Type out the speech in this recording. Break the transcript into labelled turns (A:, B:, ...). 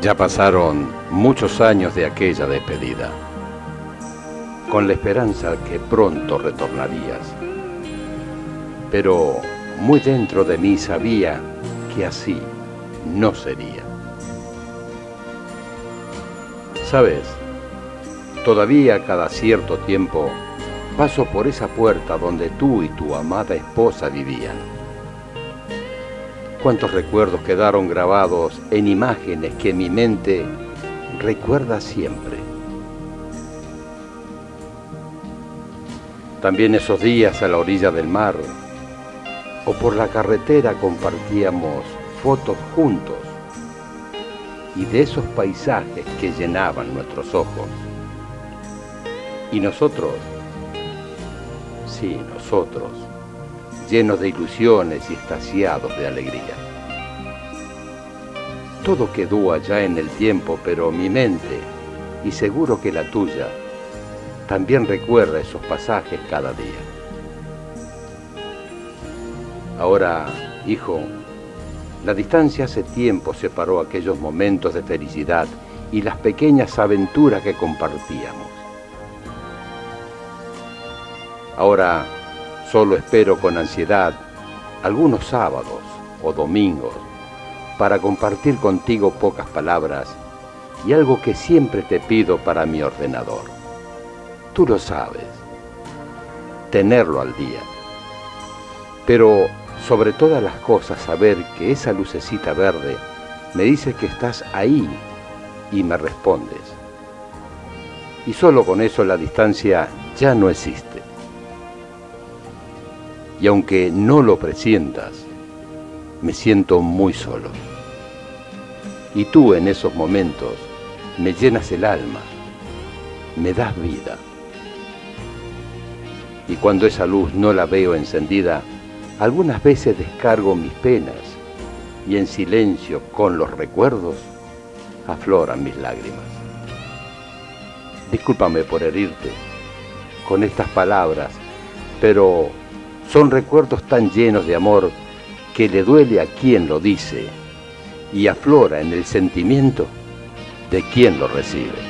A: Ya pasaron muchos años de aquella despedida, con la esperanza que pronto retornarías. Pero muy dentro de mí sabía que así no sería. Sabes, todavía cada cierto tiempo paso por esa puerta donde tú y tu amada esposa vivían Cuántos recuerdos quedaron grabados en imágenes que mi mente recuerda siempre. También esos días a la orilla del mar o por la carretera compartíamos fotos juntos y de esos paisajes que llenaban nuestros ojos. Y nosotros, sí, nosotros, llenos de ilusiones y estasiados de alegría. Todo quedó allá en el tiempo, pero mi mente, y seguro que la tuya, también recuerda esos pasajes cada día. Ahora, hijo, la distancia hace tiempo separó aquellos momentos de felicidad y las pequeñas aventuras que compartíamos. Ahora Solo espero con ansiedad algunos sábados o domingos para compartir contigo pocas palabras y algo que siempre te pido para mi ordenador. Tú lo sabes, tenerlo al día. Pero sobre todas las cosas saber que esa lucecita verde me dice que estás ahí y me respondes. Y solo con eso la distancia ya no existe y aunque no lo presientas, me siento muy solo. Y tú en esos momentos me llenas el alma, me das vida. Y cuando esa luz no la veo encendida, algunas veces descargo mis penas y en silencio con los recuerdos afloran mis lágrimas. Discúlpame por herirte con estas palabras, pero son recuerdos tan llenos de amor que le duele a quien lo dice y aflora en el sentimiento de quien lo recibe.